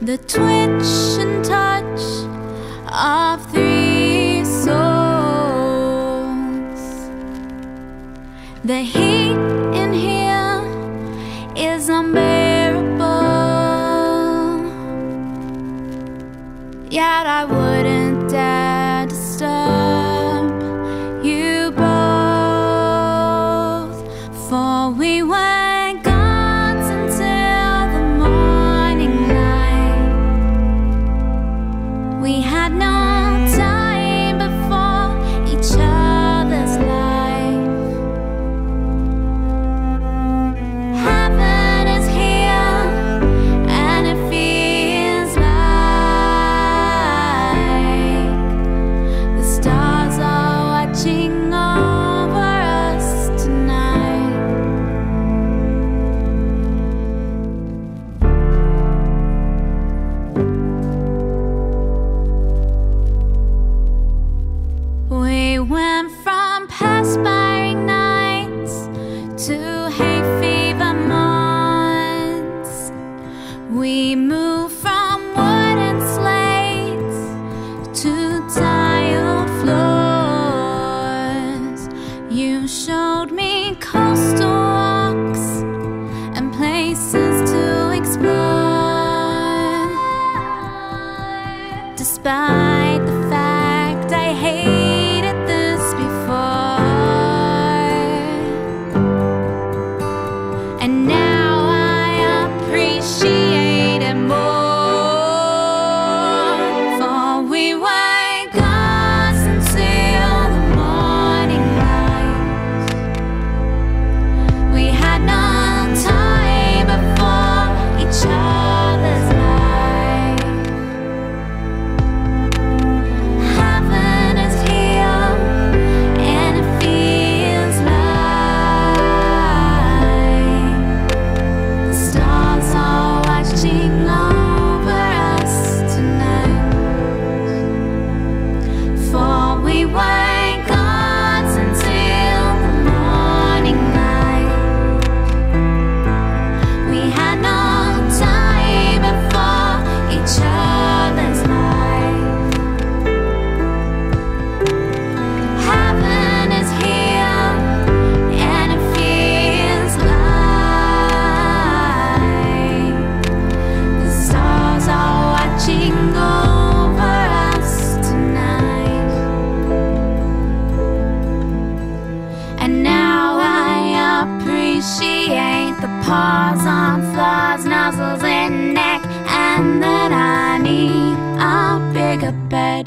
the twitch and touch of three souls. The heat in here is unbearable, yet I wouldn't We moved from wooden slates to tiled floors. You coastal Flaws on flaws, nozzles in neck, and then I need a bigger bed.